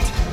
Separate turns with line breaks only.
fight!